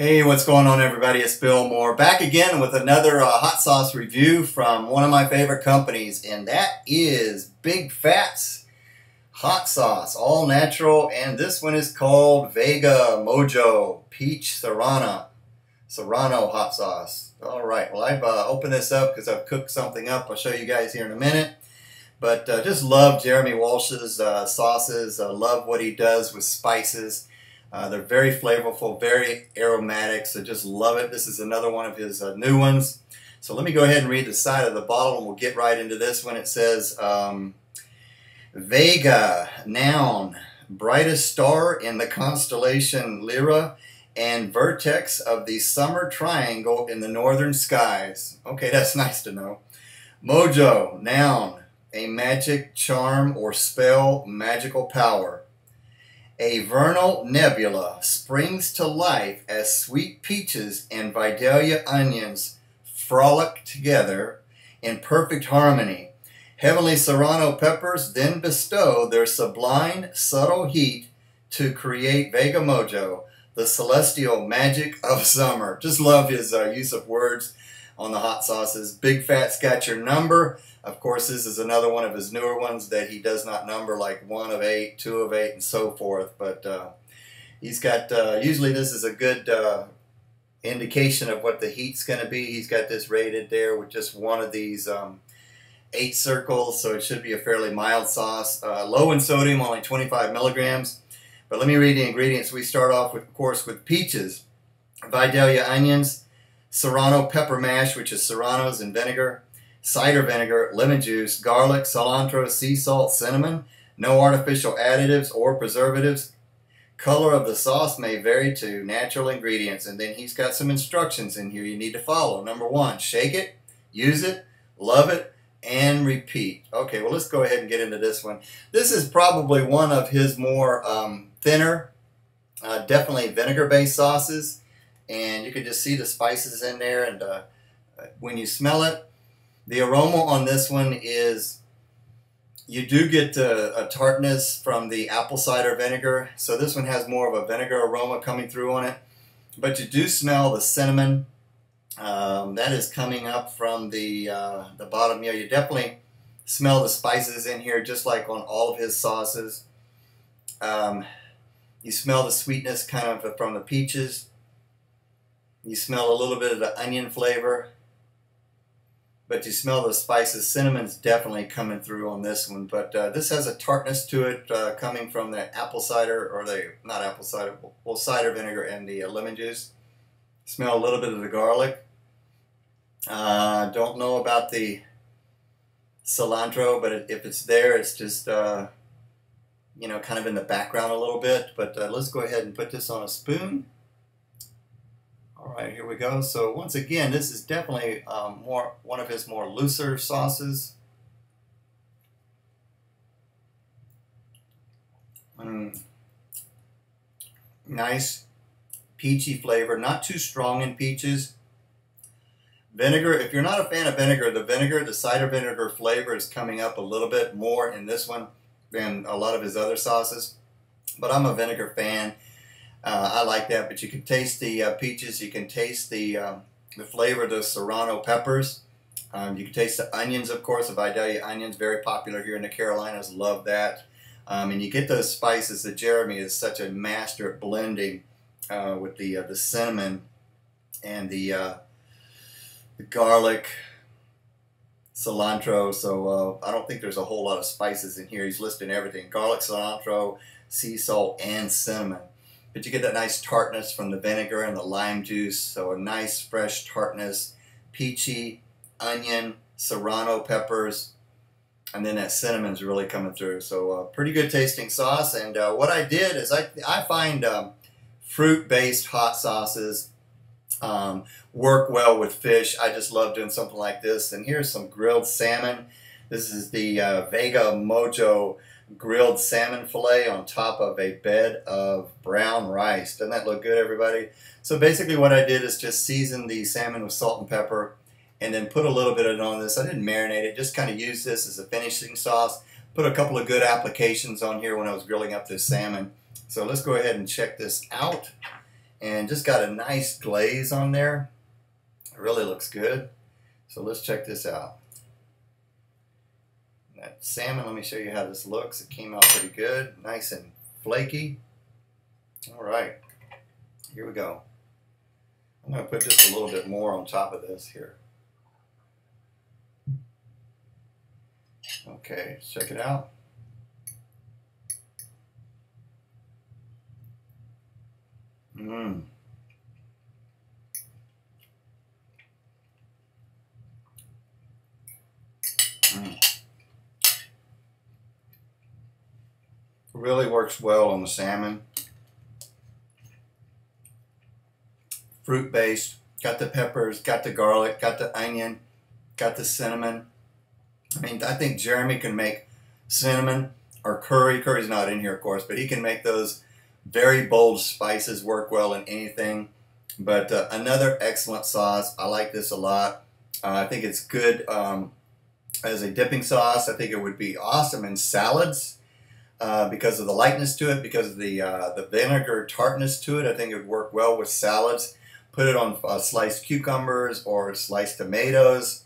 Hey, what's going on, everybody? It's Bill Moore back again with another uh, hot sauce review from one of my favorite companies, and that is Big Fats Hot Sauce, all natural. And this one is called Vega Mojo Peach Serrano Serrano Hot Sauce. All right, well, I've uh, opened this up because I've cooked something up. I'll show you guys here in a minute. But uh, just love Jeremy Walsh's uh, sauces. I love what he does with spices. Uh, they're very flavorful, very aromatic, so just love it. This is another one of his uh, new ones. So let me go ahead and read the side of the bottle and we'll get right into this one. It says, um, Vega, noun, brightest star in the constellation Lyra and vertex of the summer triangle in the northern skies. Okay, that's nice to know. Mojo, noun, a magic charm or spell, magical power. A vernal nebula springs to life as sweet peaches and Vidalia onions frolic together in perfect harmony. Heavenly serrano peppers then bestow their sublime, subtle heat to create Vega Mojo, the celestial magic of summer. Just love his uh, use of words on the hot sauces. Big Fat's got your number. Of course, this is another one of his newer ones that he does not number like one of eight, two of eight, and so forth. But uh, he's got, uh, usually this is a good uh, indication of what the heat's going to be. He's got this rated there with just one of these um, eight circles, so it should be a fairly mild sauce. Uh, low in sodium, only 25 milligrams. But let me read the ingredients. We start off, with, of course, with peaches, Vidalia onions, serrano pepper mash, which is serranos and vinegar, cider vinegar, lemon juice, garlic, cilantro, sea salt, cinnamon, no artificial additives or preservatives. Color of the sauce may vary to natural ingredients. And then he's got some instructions in here you need to follow. Number one, shake it, use it, love it, and repeat. Okay, well, let's go ahead and get into this one. This is probably one of his more um, thinner, uh, definitely vinegar-based sauces. And you can just see the spices in there. And uh, when you smell it, the aroma on this one is you do get a, a, tartness from the apple cider vinegar. So this one has more of a vinegar aroma coming through on it. But you do smell the cinnamon. Um, that is coming up from the, uh, the bottom. Yeah, you definitely smell the spices in here just like on all of his sauces. Um, you smell the sweetness kind of from the peaches. You smell a little bit of the onion flavor but you smell the spices. Cinnamon's definitely coming through on this one, but uh, this has a tartness to it uh, coming from the apple cider, or the, not apple cider, well, cider vinegar and the uh, lemon juice. Smell a little bit of the garlic. Uh, don't know about the cilantro, but if it's there, it's just, uh, you know, kind of in the background a little bit. But uh, let's go ahead and put this on a spoon. All right, here we go. So once again, this is definitely um, more one of his more looser sauces. Mm. Nice peachy flavor, not too strong in peaches. Vinegar, if you're not a fan of vinegar, the vinegar, the cider vinegar flavor is coming up a little bit more in this one than a lot of his other sauces. But I'm a vinegar fan. Uh, I like that, but you can taste the uh, peaches. You can taste the um, the flavor of the serrano peppers. Um, you can taste the onions, of course. The Vidalia onions, very popular here in the Carolinas. Love that. Um, and you get those spices that Jeremy is such a master at blending uh, with the uh, the cinnamon and the, uh, the garlic, cilantro. So uh, I don't think there's a whole lot of spices in here. He's listing everything: garlic, cilantro, sea salt, and cinnamon but you get that nice tartness from the vinegar and the lime juice. So a nice fresh tartness, peachy, onion, serrano peppers, and then that cinnamon's really coming through. So uh, pretty good tasting sauce. And uh, what I did is I, I find um, fruit-based hot sauces um, work well with fish. I just love doing something like this. And here's some grilled salmon. This is the uh, Vega Mojo grilled salmon fillet on top of a bed of brown rice. Doesn't that look good, everybody? So basically what I did is just season the salmon with salt and pepper and then put a little bit of it on this. I didn't marinate it, just kind of use this as a finishing sauce. Put a couple of good applications on here when I was grilling up this salmon. So let's go ahead and check this out. and just got a nice glaze on there. It really looks good. So let's check this out. That salmon, let me show you how this looks. It came out pretty good, nice and flaky. All right, here we go. I'm to put just a little bit more on top of this here. Okay, check it out. Mmm. Mm. Really works well on the salmon. Fruit based, got the peppers, got the garlic, got the onion, got the cinnamon. I mean, I think Jeremy can make cinnamon or curry. Curry's not in here, of course, but he can make those very bold spices work well in anything. But uh, another excellent sauce. I like this a lot. Uh, I think it's good um, as a dipping sauce. I think it would be awesome in salads uh, because of the lightness to it, because of the uh, the vinegar tartness to it. I think it would work well with salads. Put it on uh, sliced cucumbers or sliced tomatoes.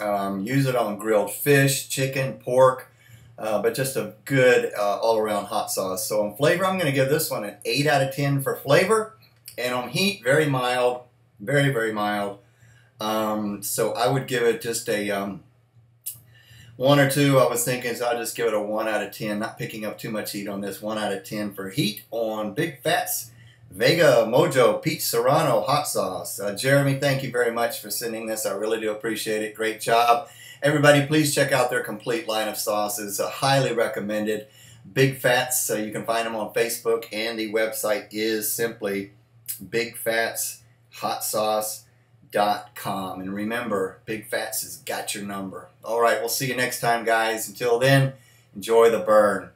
Um, use it on grilled fish, chicken, pork. Uh, but just a good uh, all-around hot sauce. So on flavor, I'm going to give this one an 8 out of 10 for flavor. And on heat, very mild, very, very mild. Um, so I would give it just a um, one or two. I was thinking, so I'll just give it a 1 out of 10, not picking up too much heat on this. 1 out of 10 for heat on Big Fats Vega Mojo Peach Serrano Hot Sauce. Uh, Jeremy, thank you very much for sending this. I really do appreciate it. Great job. Everybody, please check out their complete line of sauces. Uh, highly recommended. Big Fats, so you can find them on Facebook, and the website is simply bigfatshotsauce.com. And remember, Big Fats has got your number. All right, we'll see you next time, guys. Until then, enjoy the burn.